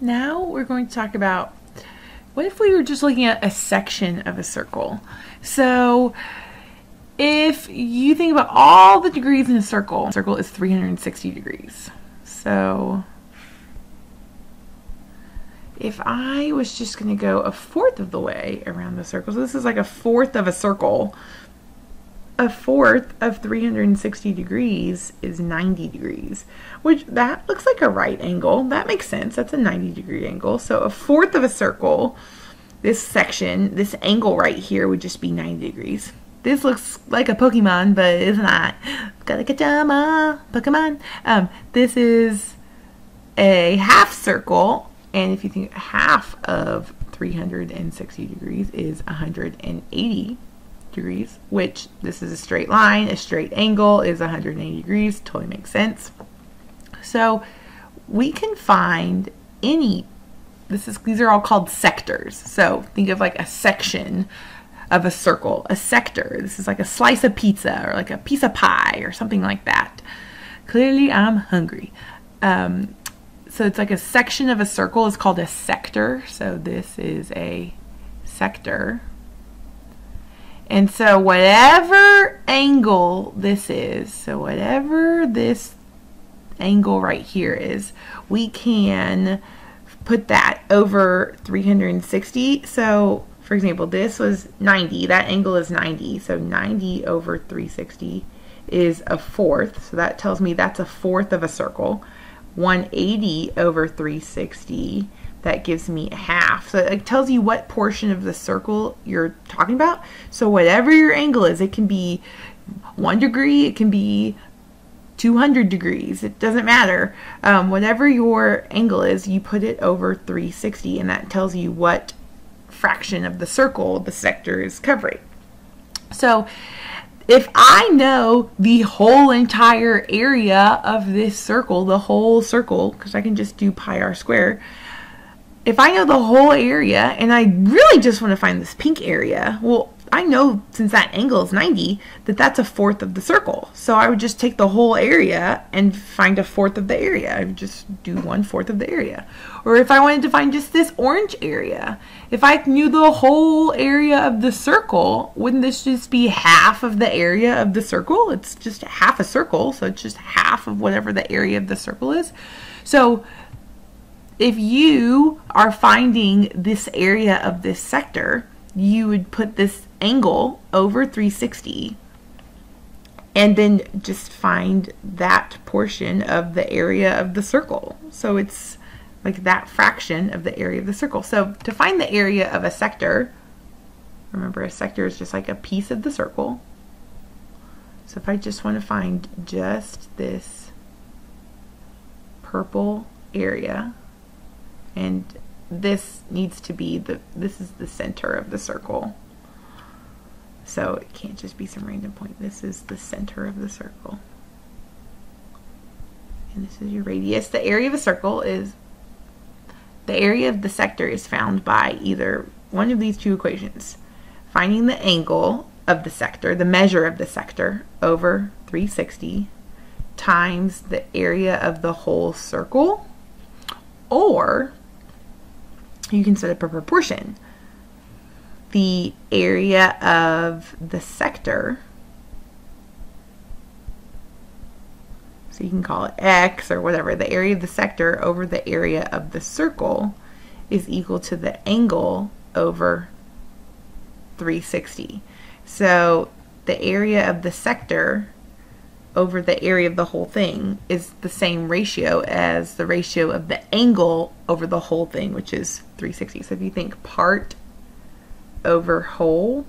Now we're going to talk about what if we were just looking at a section of a circle? So if you think about all the degrees in a circle, a circle is 360 degrees. So if I was just going to go a fourth of the way around the circle, so this is like a fourth of a circle, a fourth of 360 degrees is 90 degrees, which that looks like a right angle. That makes sense. That's a 90 degree angle. So a fourth of a circle, this section, this angle right here would just be 90 degrees. This looks like a Pokemon, but it's not. Gotta get my Pokemon. Um, this is a half circle, and if you think half of 360 degrees is 180 degrees, which this is a straight line, a straight angle is 180 degrees, totally makes sense. So we can find any, this is, these are all called sectors. So think of like a section of a circle, a sector. This is like a slice of pizza or like a piece of pie or something like that. Clearly I'm hungry. Um, so it's like a section of a circle is called a sector. So this is a sector and so whatever angle this is, so whatever this angle right here is, we can put that over 360. So for example, this was 90, that angle is 90. So 90 over 360 is a fourth. So that tells me that's a fourth of a circle. 180 over 360 that gives me a half. So it tells you what portion of the circle you're talking about. So whatever your angle is, it can be one degree, it can be 200 degrees, it doesn't matter. Um, whatever your angle is, you put it over 360 and that tells you what fraction of the circle the sector is covering. So if I know the whole entire area of this circle, the whole circle, because I can just do pi r square, if I know the whole area and I really just want to find this pink area, well, I know since that angle is 90 that that's a fourth of the circle. So I would just take the whole area and find a fourth of the area. I would just do one fourth of the area. Or if I wanted to find just this orange area, if I knew the whole area of the circle, wouldn't this just be half of the area of the circle? It's just half a circle, so it's just half of whatever the area of the circle is. So if you are finding this area of this sector, you would put this angle over 360 and then just find that portion of the area of the circle. So it's like that fraction of the area of the circle. So to find the area of a sector, remember a sector is just like a piece of the circle. So if I just want to find just this purple area, and this needs to be the this is the center of the circle. So it can't just be some random point. This is the center of the circle. And this is your radius. The area of a circle is the area of the sector is found by either one of these two equations. Finding the angle of the sector the measure of the sector over 360 times the area of the whole circle or you can set up a proportion. The area of the sector, so you can call it x or whatever, the area of the sector over the area of the circle is equal to the angle over 360. So the area of the sector over the area of the whole thing is the same ratio as the ratio of the angle over the whole thing, which is 360. So if you think part over whole,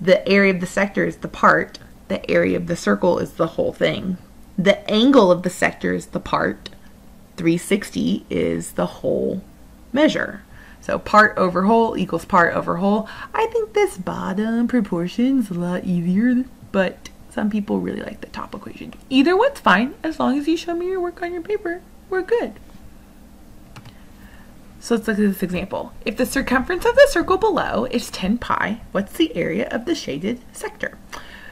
the area of the sector is the part, the area of the circle is the whole thing. The angle of the sector is the part, 360 is the whole measure. So part over whole equals part over whole. I think this bottom proportion is a lot easier, but some people really like the top equation. Either one's fine, as long as you show me your work on your paper, we're good. So let's look at this example. If the circumference of the circle below is 10 pi, what's the area of the shaded sector?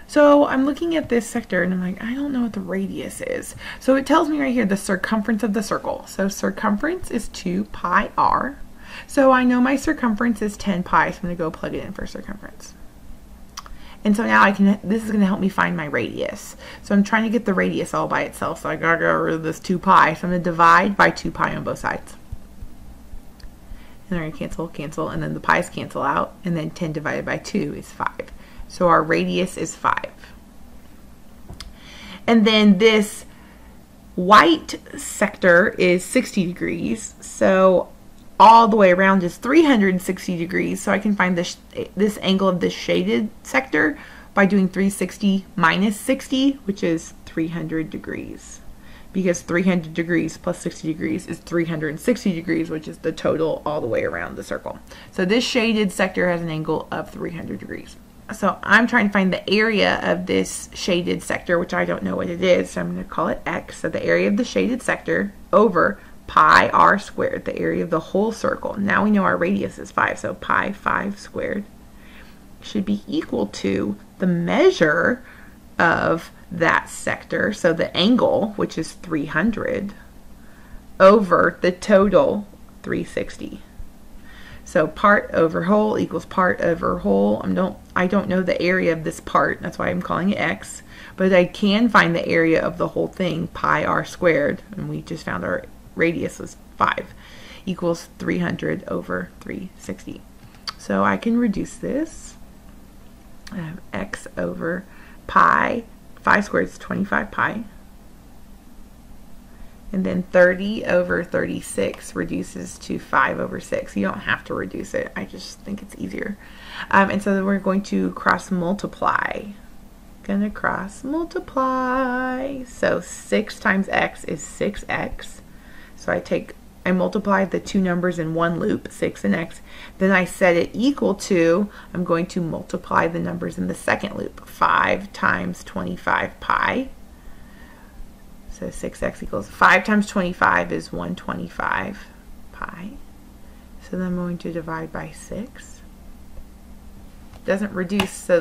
So I'm looking at this sector and I'm like, I don't know what the radius is. So it tells me right here the circumference of the circle. So circumference is 2 pi r. So I know my circumference is 10 pi, so I'm going to go plug it in for circumference. And so now I can, this is going to help me find my radius. So I'm trying to get the radius all by itself. So I got to get rid of this 2 pi. So I'm going to divide by 2 pi on both sides. And they're going to cancel, cancel, and then the pi's cancel out. And then 10 divided by 2 is 5. So our radius is 5. And then this white sector is 60 degrees. So all the way around is 360 degrees. So I can find this, this angle of this shaded sector by doing 360 minus 60, which is 300 degrees. Because 300 degrees plus 60 degrees is 360 degrees, which is the total all the way around the circle. So this shaded sector has an angle of 300 degrees. So I'm trying to find the area of this shaded sector, which I don't know what it is. So I'm going to call it x. So the area of the shaded sector over pi r squared, the area of the whole circle. Now we know our radius is 5, so pi 5 squared should be equal to the measure of that sector, so the angle, which is 300, over the total 360. So part over whole equals part over whole. I don't, I don't know the area of this part, that's why I'm calling it x, but I can find the area of the whole thing, pi r squared, and we just found our radius was 5 equals 300 over 360. So I can reduce this. I have x over pi. 5 squared is 25 pi. And then 30 over 36 reduces to 5 over 6. You don't have to reduce it. I just think it's easier. Um, and so then we're going to cross multiply. Gonna cross multiply. So 6 times x is 6x. So I take, I multiply the two numbers in one loop, 6 and x. Then I set it equal to, I'm going to multiply the numbers in the second loop, 5 times 25 pi. So 6x equals 5 times 25 is 125 pi. So then I'm going to divide by 6. Doesn't reduce, so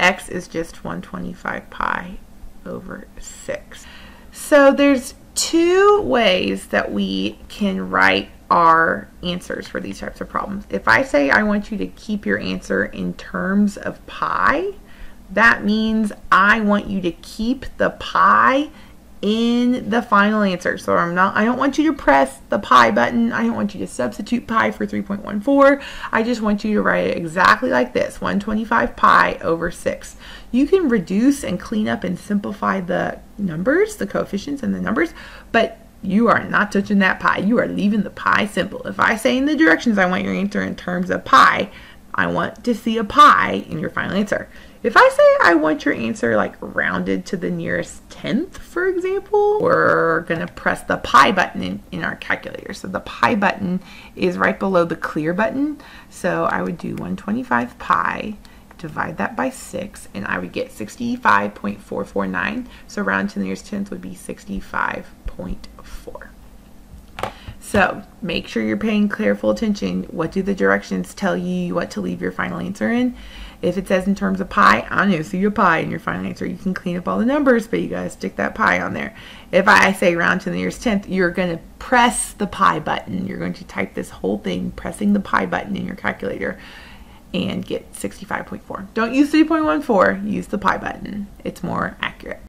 x is just 125 pi over 6. So there's two ways that we can write our answers for these types of problems. If I say I want you to keep your answer in terms of pi, that means I want you to keep the pi in the final answer. So I'm not, I don't want you to press the pi button. I don't want you to substitute pi for 3.14. I just want you to write it exactly like this, 125 pi over 6. You can reduce and clean up and simplify the numbers, the coefficients and the numbers, but you are not touching that pi. You are leaving the pi simple. If I say in the directions I want your answer in terms of pi, I want to see a pi in your final answer. If I say I want your answer like rounded to the nearest tenth, for example, we're gonna press the pi button in, in our calculator. So the pi button is right below the clear button. So I would do 125 pi, divide that by 6, and I would get 65.449. So round to the nearest tenth would be 65.4. So make sure you're paying careful attention. What do the directions tell you what to leave your final answer in? If it says in terms of pi, I know, so your pi in your final answer. You can clean up all the numbers, but you gotta stick that pi on there. If I say round to the nearest tenth, you're gonna press the pi button. You're going to type this whole thing, pressing the pi button in your calculator and get 65.4. Don't use 3.14, use the pi button. It's more accurate.